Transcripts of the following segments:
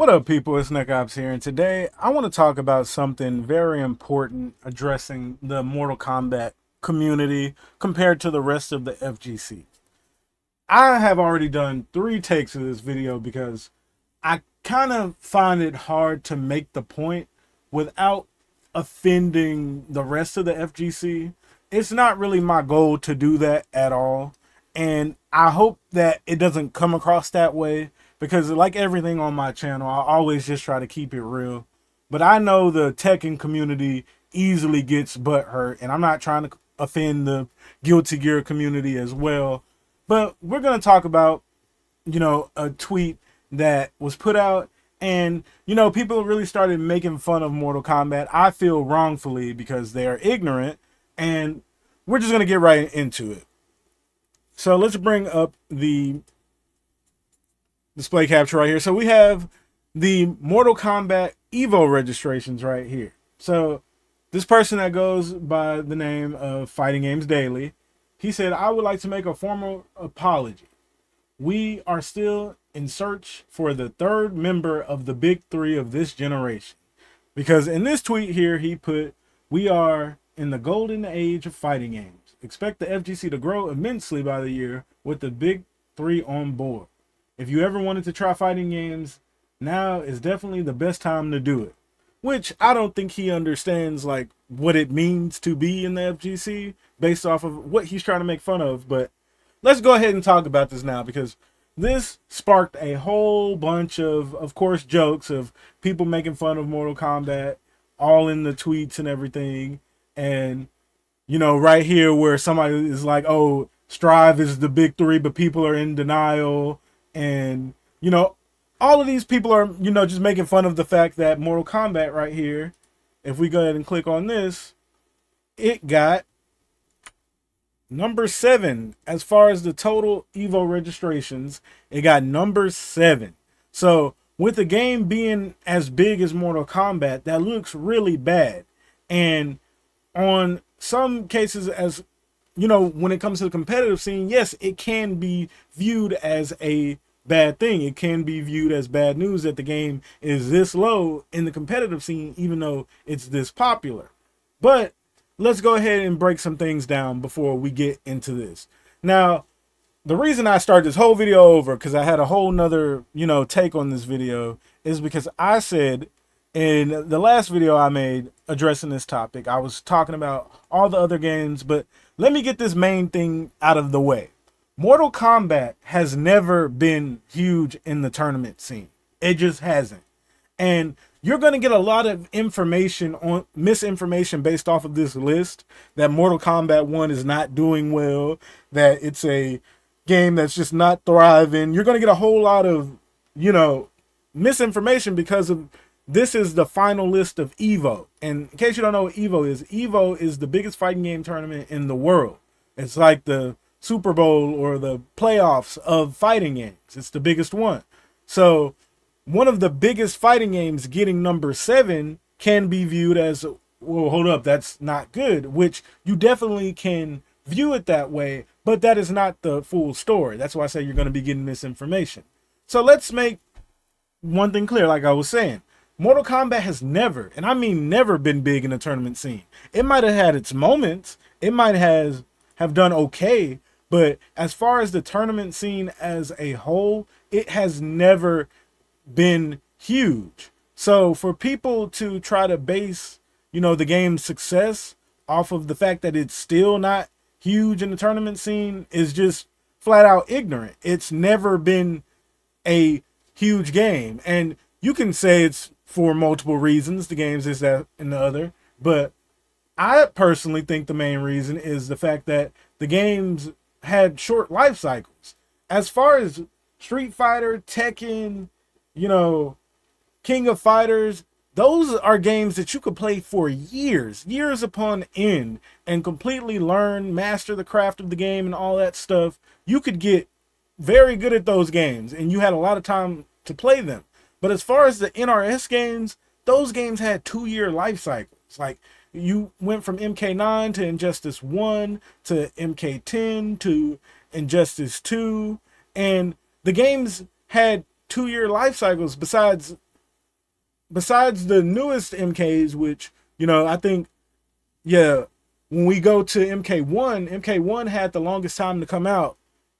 What up, people? It's Nickopz here, and today I want to talk about something very important addressing the Mortal Kombat community compared to the rest of the FGC. I have already done three takes of this video because I kind of find it hard to make the point without offending the rest of the FGC. It's not really my goal to do that at all, and I hope that it doesn't come across that way because like everything on my channel, I always just try to keep it real. But I know the Tekken community easily gets butt hurt, and I'm not trying to offend the Guilty Gear community as well. But we're gonna talk about, you know, a tweet that was put out, and you know, people really started making fun of Mortal Kombat. I feel wrongfully because they are ignorant, and we're just gonna get right into it. So let's bring up the display capture right here. So we have the Mortal Kombat Evo registrations right here. So this person that goes by the name of Fighting Games Daily, he said, I would like to make a formal apology. We are still in search for the third member of the big three of this generation. Because in this tweet here, he put, we are in the golden age of fighting games. Expect the FGC to grow immensely by the year with the big three on board. If you ever wanted to try fighting games, now is definitely the best time to do it. Which I don't think he understands like what it means to be in the FGC based off of what he's trying to make fun of. But let's go ahead and talk about this now because this sparked a whole bunch of, of course, jokes of people making fun of Mortal Kombat, all in the tweets and everything. And, you know, right here where somebody is like, oh, Strive is the big three, but people are in denial and you know all of these people are you know just making fun of the fact that mortal kombat right here if we go ahead and click on this it got number seven. As far as the total evo registrations it got number seven. So with the game being as big as mortal kombat that looks really bad. And on some cases as you know, when it comes to the competitive scene, yes, it can be viewed as a bad thing. It can be viewed as bad news that the game is this low in the competitive scene, even though it's this popular. But let's go ahead and break some things down before we get into this. Now, the reason I started this whole video over, because I had a whole nother, you know, take on this video, is because I said in the last video I made addressing this topic, I was talking about all the other games, but let me get this main thing out of the way. Mortal Kombat has never been huge in the tournament scene. It just hasn't. And you're going to get a lot of information on misinformation based off of this list that Mortal Kombat 1 is not doing well, that it's a game that's just not thriving. You're going to get a whole lot of, you know, misinformation because of this is the final list of Evo. And in case you don't know what Evo is, Evo is the biggest fighting game tournament in the world. It's like the Super Bowl or the playoffs of fighting games. It's the biggest one. So, one of the biggest fighting games getting number seven can be viewed as, well, hold up, that's not good, which you definitely can view it that way, but that is not the full story. That's why I say you're going to be getting misinformation. So, let's make one thing clear, like I was saying. Mortal Kombat has never, and I mean never, been big in the tournament scene. It might have had its moments. It might have have done okay, but as far as the tournament scene as a whole, it has never been huge. So for people to try to base, you know, the game's success off of the fact that it's still not huge in the tournament scene is just flat out ignorant. It's never been a huge game. And you can say it's for multiple reasons. The games is that and the other, but I personally think the main reason is the fact that the games had short life cycles. As far as Street Fighter, Tekken, you know, King of Fighters, those are games that you could play for years, years upon end, and completely learn, master the craft of the game and all that stuff. You could get very good at those games, and you had a lot of time to play them. But as far as the NRS games, those games had two year life cycles. Like you went from MK9 to Injustice 1 to MK10 to Injustice 2. And the games had two year life cycles besides besides the newest MKs, which you know I think, yeah, when we go to MK1, MK1 had the longest time to come out,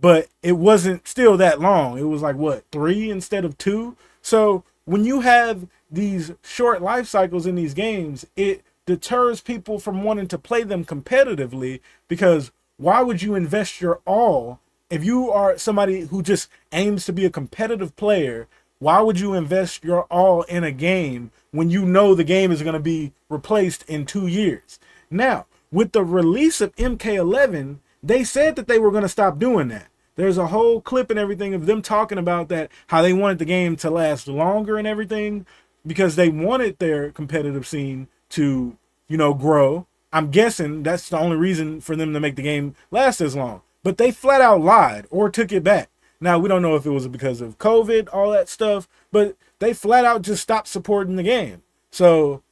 but it wasn't still that long. It was like what three instead of two. So when you have these short life cycles in these games, it deters people from wanting to play them competitively because why would you invest your all? If you are somebody who just aims to be a competitive player why would you invest your all in a game when you know the game is going to be replaced in two years? Now with the release of mk11 they said that they were going to stop doing that there's a whole clip and everything of them talking about that how they wanted the game to last longer and everything because they wanted their competitive scene to, you know, grow. I'm guessing that's the only reason for them to make the game last as long. But they flat out lied or took it back. Now, we don't know if it was because of COVID, all that stuff, but they flat out just stopped supporting the game. So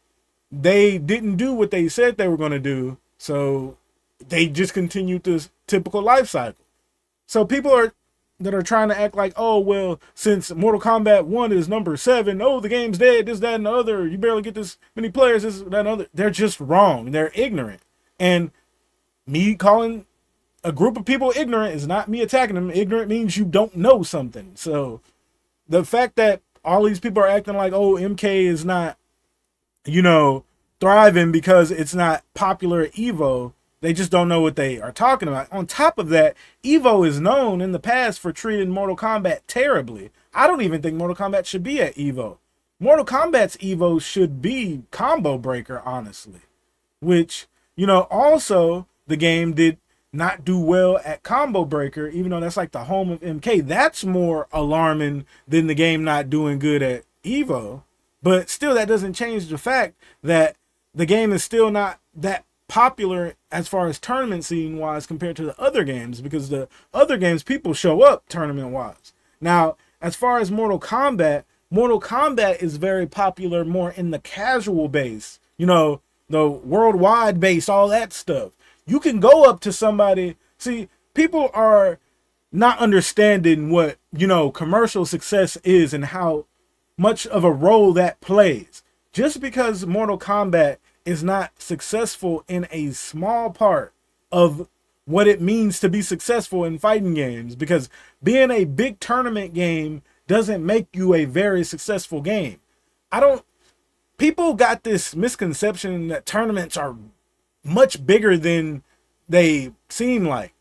they didn't do what they said they were going to do. So they just continued this typical life cycle. So people are that are trying to act like, oh, well, since Mortal Kombat 1 is number seven, oh, the game's dead, this, that, and the other, you barely get this many players, this, that, and other. They're just wrong. They're ignorant. And me calling a group of people ignorant is not me attacking them. Ignorant means you don't know something. So the fact that all these people are acting like, oh, MK is not, you know, thriving because it's not popular at Evo they just don't know what they are talking about. On top of that, Evo is known in the past for treating Mortal Kombat terribly. I don't even think Mortal Kombat should be at Evo. Mortal Kombat's Evo should be Combo Breaker, honestly. Which, you know, also the game did not do well at Combo Breaker, even though that's like the home of MK. That's more alarming than the game not doing good at Evo. But still, that doesn't change the fact that the game is still not that popular as far as tournament scene wise compared to the other games because the other games people show up tournament wise. Now, as far as Mortal Kombat, Mortal Kombat is very popular more in the casual base, you know, the worldwide base, all that stuff. You can go up to somebody, see, people are not understanding what, you know, commercial success is and how much of a role that plays. Just because Mortal Kombat is not successful in a small part of what it means to be successful in fighting games because being a big tournament game doesn't make you a very successful game. I don't people got this misconception that tournaments are much bigger than they seem like.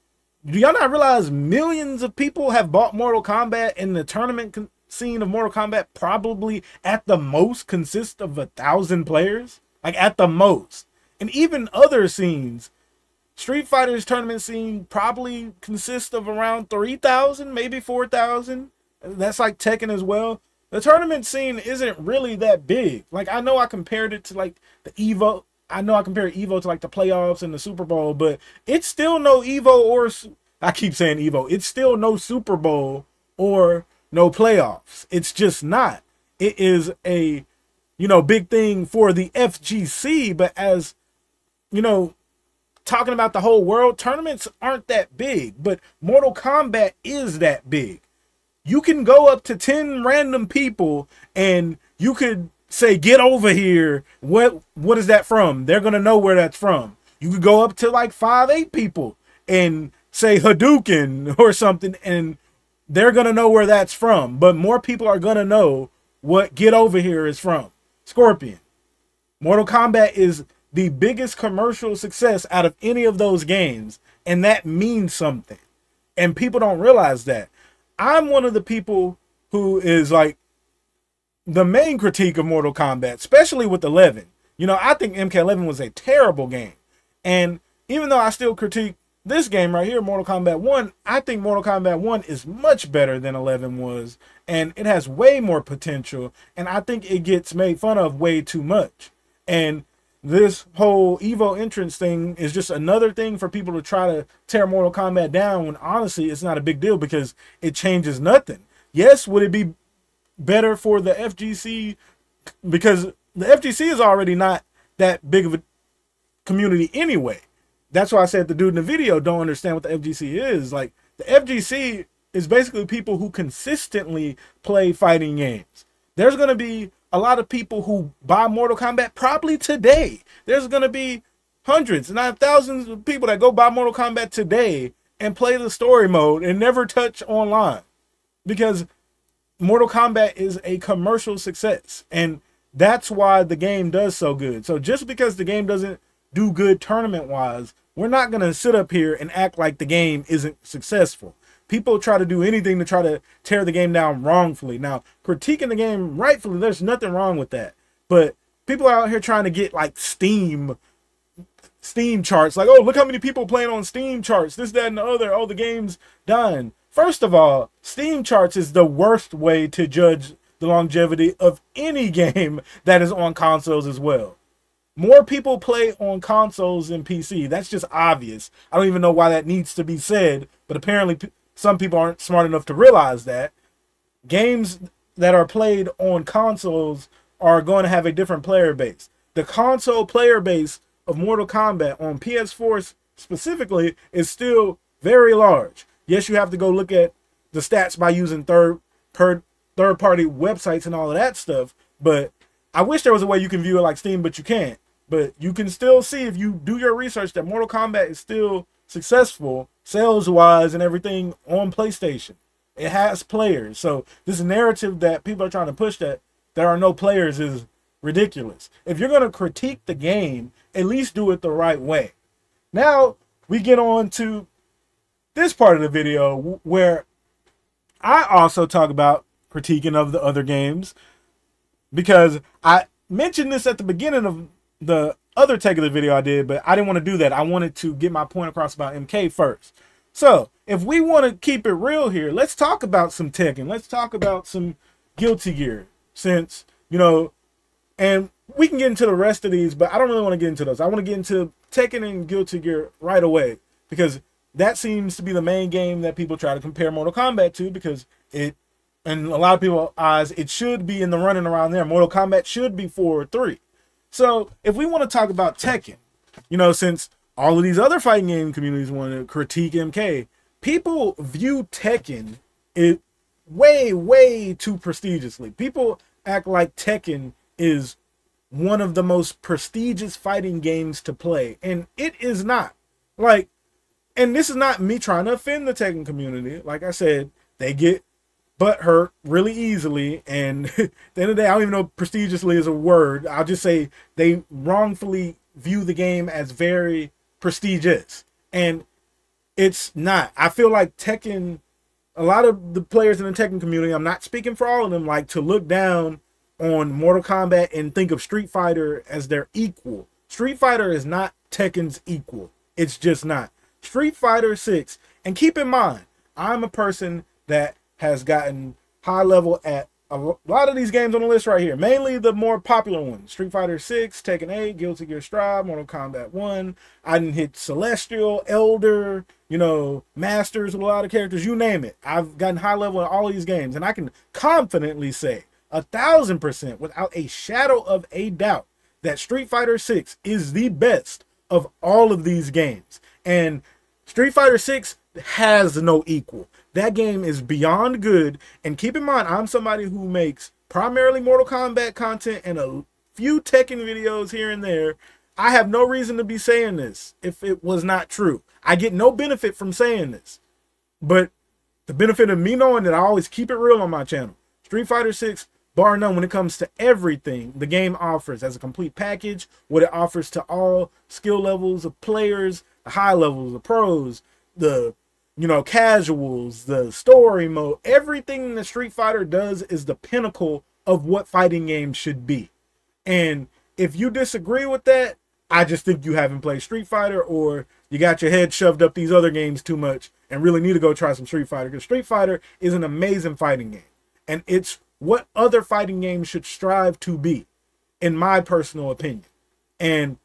Do y'all not realize millions of people have bought Mortal Kombat and the tournament scene of Mortal Kombat probably at the most consists of a thousand players? Like at the most. And even other scenes, Street Fighter's tournament scene probably consists of around 3,000, maybe 4,000. That's like Tekken as well. The tournament scene isn't really that big. Like I know I compared it to like the Evo. I know I compared Evo to like the playoffs and the Super Bowl, but it's still no Evo or I keep saying Evo. It's still no Super Bowl or no playoffs. It's just not. It is a you know, big thing for the FGC, but as you know, talking about the whole world, tournaments aren't that big, but Mortal Kombat is that big. You can go up to 10 random people and you could say, get over here. What what is that from? They're gonna know where that's from. You could go up to like five, eight people and say Hadouken or something, and they're gonna know where that's from. But more people are gonna know what get over here is from. Scorpion. Mortal Kombat is the biggest commercial success out of any of those games, and that means something. And people don't realize that. I'm one of the people who is like the main critique of Mortal Kombat, especially with 11. You know, I think MK11 was a terrible game. And even though I still critique this game right here, Mortal Kombat 1, I think Mortal Kombat 1 is much better than 11 was. And it has way more potential. And I think it gets made fun of way too much. And this whole Evo entrance thing is just another thing for people to try to tear Mortal Kombat down when honestly it's not a big deal because it changes nothing. Yes, would it be better for the FGC because the FGC is already not that big of a community anyway that's why I said the dude in the video don't understand what the FGC is. Like the FGC is basically people who consistently play fighting games. There's gonna be a lot of people who buy Mortal Kombat probably today. There's going to be hundreds, not thousands of people that go buy Mortal Kombat today and play the story mode and never touch online because Mortal Kombat is a commercial success and that's why the game does so good. So just because the game doesn't do good tournament wise, we're not going to sit up here and act like the game isn't successful. People try to do anything to try to tear the game down wrongfully. Now, critiquing the game rightfully, there's nothing wrong with that. But people are out here trying to get like Steam Steam charts. Like, oh, look how many people playing on Steam charts. This, that, and the other. Oh, the game's done. First of all, Steam charts is the worst way to judge the longevity of any game that is on consoles as well. More people play on consoles than PC. That's just obvious. I don't even know why that needs to be said, but apparently some people aren't smart enough to realize that. Games that are played on consoles are going to have a different player base. The console player base of Mortal Kombat on PS4 specifically is still very large. Yes, you have to go look at the stats by using third per third party websites and all of that stuff, but I wish there was a way you can view it like Steam, but you can't. But you can still see if you do your research that Mortal Kombat is still successful sales wise and everything on PlayStation. It has players. So this narrative that people are trying to push that there are no players is ridiculous. If you're going to critique the game, at least do it the right way. Now we get on to this part of the video where I also talk about critiquing of the other games because I mentioned this at the beginning of the other take of the video I did, but I didn't want to do that. I wanted to get my point across about MK first. So if we want to keep it real here, let's talk about some Tekken. Let's talk about some Guilty Gear since, you know, and we can get into the rest of these, but I don't really want to get into those. I want to get into Tekken and Guilty Gear right away because that seems to be the main game that people try to compare Mortal Kombat to because it, and a lot of people eyes, it should be in the running around there. Mortal Kombat should be four or three. So if we want to talk about Tekken, you know, since all of these other fighting game communities want to critique MK, people view Tekken it way, way too prestigiously. People act like Tekken is one of the most prestigious fighting games to play, and it is not. Like, and this is not me trying to offend the Tekken community. Like I said, they get butt hurt really easily, and the end of the day, I don't even know prestigiously is a word. I'll just say they wrongfully view the game as very prestigious, and it's not. I feel like Tekken. A lot of the players in the Tekken community, I'm not speaking for all of them, like to look down on Mortal Kombat and think of Street Fighter as their equal. Street Fighter is not Tekken's equal. It's just not. Street Fighter 6, and keep in mind, I'm a person that has gotten high level at a lot of these games on the list right here. Mainly the more popular ones. Street Fighter 6, Tekken 8, Guilty Gear Strive, Mortal Kombat 1. I didn't hit Celestial, Elder, you know, Masters with a lot of characters, you name it. I've gotten high level in all these games. And I can confidently say a thousand percent without a shadow of a doubt that Street Fighter 6 is the best of all of these games. And Street Fighter 6 has no equal. That game is beyond good. And keep in mind, I'm somebody who makes primarily Mortal Kombat content and a few Tekken videos here and there. I have no reason to be saying this if it was not true. I get no benefit from saying this. But the benefit of me knowing that I always keep it real on my channel. Street Fighter 6 bar none when it comes to everything the game offers as a complete package, what it offers to all skill levels of players, the high levels, the pros, the you know, casuals, the story mode, everything the Street Fighter does is the pinnacle of what fighting games should be. And if you disagree with that, I just think you haven't played Street Fighter or you got your head shoved up these other games too much and really need to go try some Street Fighter because Street Fighter is an amazing fighting game. And it's what other fighting games should strive to be, in my personal opinion. And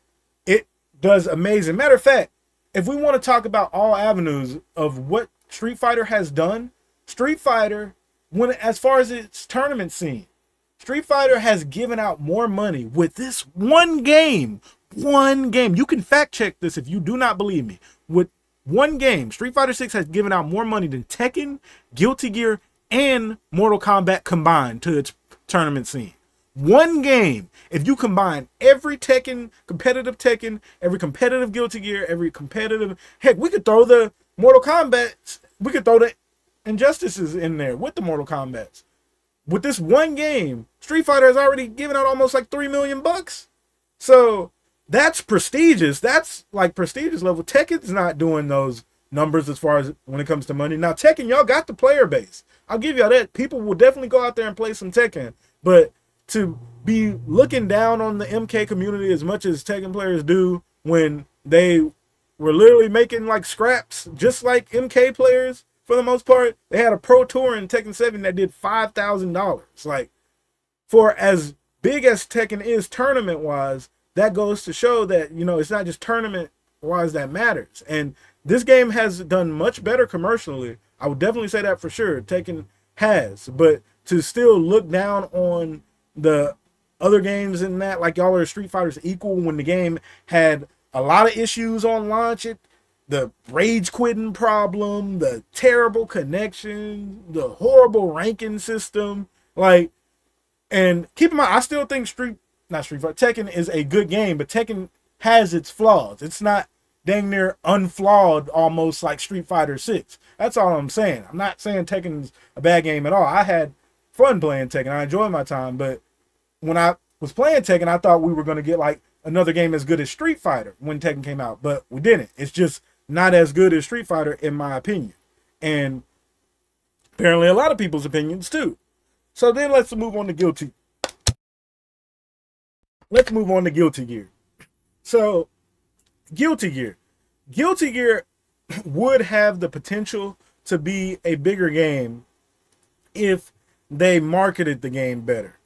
it does amazing. Matter of fact, if we want to talk about all avenues of what Street Fighter has done, Street Fighter, when as far as its tournament scene, Street Fighter has given out more money with this one game. One game. You can fact check this if you do not believe me. With one game, Street Fighter 6 has given out more money than Tekken, Guilty Gear, and Mortal Kombat combined to its tournament scene. One game, if you combine every Tekken, competitive Tekken, every competitive Guilty Gear, every competitive, heck, we could throw the Mortal Kombat, we could throw the Injustices in there with the Mortal Kombats. With this one game, Street Fighter has already given out almost like three million bucks. So that's prestigious. That's like prestigious level. Tekken's not doing those numbers as far as when it comes to money. Now Tekken, y'all got the player base. I'll give y'all that. People will definitely go out there and play some Tekken, but to be looking down on the MK community as much as Tekken players do when they were literally making like scraps, just like MK players for the most part. They had a pro tour in Tekken 7 that did $5,000. Like, for as big as Tekken is tournament wise, that goes to show that, you know, it's not just tournament wise that matters. And this game has done much better commercially. I would definitely say that for sure. Tekken has. But to still look down on the other games in that, like y'all are Street Fighters equal when the game had a lot of issues on launch. It the rage quitting problem, the terrible connection, the horrible ranking system. Like, and keep in mind, I still think Street, not Street Fighter, Tekken is a good game, but Tekken has its flaws. It's not dang near unflawed, almost like Street Fighter 6. That's all I'm saying. I'm not saying Tekken's a bad game at all. I had fun playing Tekken. I enjoyed my time, but when I was playing Tekken, I thought we were going to get like another game as good as Street Fighter when Tekken came out, but we didn't. It's just not as good as Street Fighter, in my opinion. And apparently a lot of people's opinions too. So then let's move on to Guilty. Let's move on to Guilty Gear. So, Guilty Gear. Guilty Gear would have the potential to be a bigger game if they marketed the game better.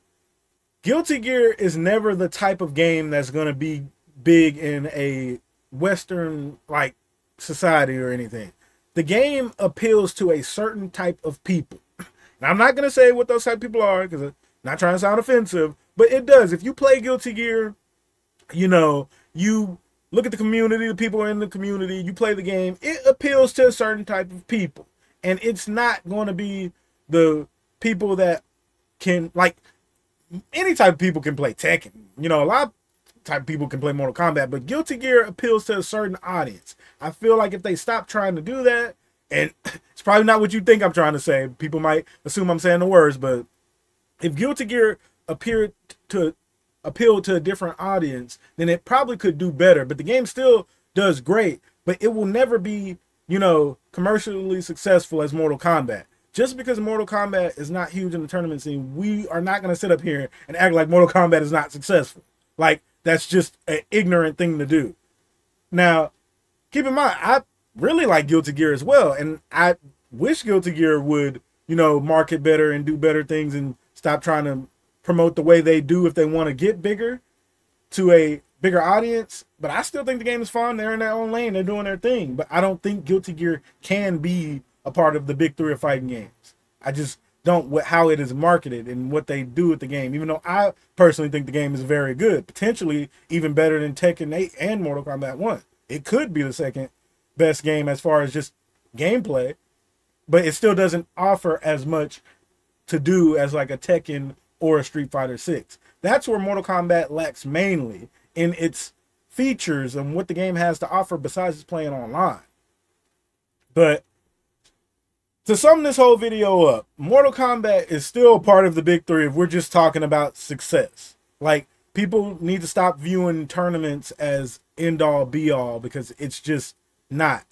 Guilty Gear is never the type of game that's going to be big in a Western like society or anything. The game appeals to a certain type of people. Now, I'm not going to say what those type of people are because I'm not trying to sound offensive, but it does. If you play Guilty Gear, you know, you look at the community, the people in the community, you play the game, it appeals to a certain type of people. And it's not going to be the people that can, like, any type of people can play Tekken. You know, a lot of type of people can play Mortal Kombat, but Guilty Gear appeals to a certain audience. I feel like if they stop trying to do that, and it's probably not what you think I'm trying to say. People might assume I'm saying the words, but if Guilty Gear appeared to appeal to a different audience, then it probably could do better. But the game still does great, but it will never be, you know, commercially successful as Mortal Kombat. Just because Mortal Kombat is not huge in the tournament scene, we are not going to sit up here and act like Mortal Kombat is not successful. Like that's just an ignorant thing to do. Now, keep in mind, I really like Guilty Gear as well, and I wish Guilty Gear would, you know, market better and do better things and stop trying to promote the way they do if they want to get bigger to a bigger audience. But I still think the game is fun. They're in their own lane. They're doing their thing. But I don't think Guilty Gear can be a part of the big three of fighting games. I just don't how it is marketed and what they do with the game. Even though I personally think the game is very good, potentially even better than Tekken 8 and Mortal Kombat 1. It could be the second best game as far as just gameplay, but it still doesn't offer as much to do as like a Tekken or a Street Fighter 6. That's where Mortal Kombat lacks mainly in its features and what the game has to offer besides just playing online. But to sum this whole video up, Mortal Kombat is still part of the big three if we're just talking about success. Like, people need to stop viewing tournaments as end all be all because it's just not.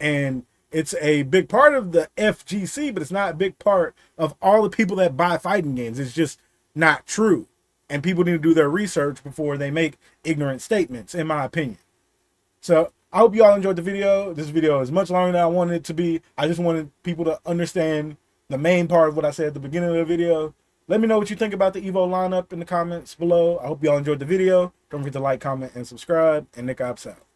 And it's a big part of the FGC, but it's not a big part of all the people that buy fighting games. It's just not true. And people need to do their research before they make ignorant statements, in my opinion. So I hope you all enjoyed the video. This video is much longer than I wanted it to be. I just wanted people to understand the main part of what I said at the beginning of the video. Let me know what you think about the Evo lineup in the comments below. I hope you all enjoyed the video. Don't forget to like, comment, and subscribe. And Nickopz out.